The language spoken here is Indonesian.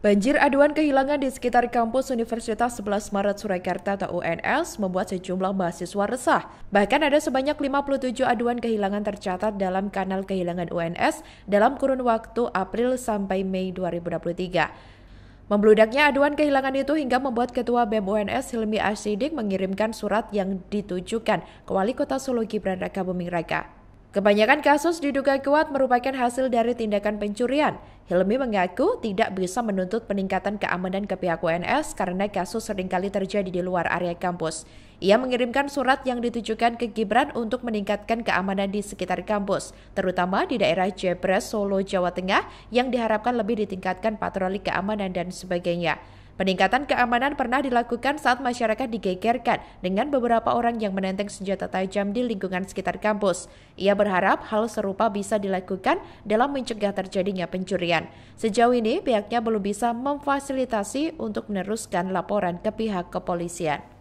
Banjir aduan kehilangan di sekitar kampus Universitas 11 Maret Surakarta atau UNS membuat sejumlah mahasiswa resah. Bahkan ada sebanyak 57 aduan kehilangan tercatat dalam kanal kehilangan UNS dalam kurun waktu April sampai Mei 2023. Membludaknya aduan kehilangan itu hingga membuat Ketua BEM UNS Hilmi Asidik mengirimkan surat yang ditujukan ke Wali Kota Solo Gibran Raka Buming Raka. Kebanyakan kasus diduga kuat merupakan hasil dari tindakan pencurian. Hilmi mengaku tidak bisa menuntut peningkatan keamanan ke pihak UNS karena kasus sering kali terjadi di luar area kampus. Ia mengirimkan surat yang ditujukan ke Gibran untuk meningkatkan keamanan di sekitar kampus, terutama di daerah Jebres, Solo, Jawa Tengah yang diharapkan lebih ditingkatkan patroli keamanan dan sebagainya. Peningkatan keamanan pernah dilakukan saat masyarakat digegerkan dengan beberapa orang yang menenteng senjata tajam di lingkungan sekitar kampus. Ia berharap hal serupa bisa dilakukan dalam mencegah terjadinya pencurian. Sejauh ini, pihaknya belum bisa memfasilitasi untuk meneruskan laporan ke pihak kepolisian.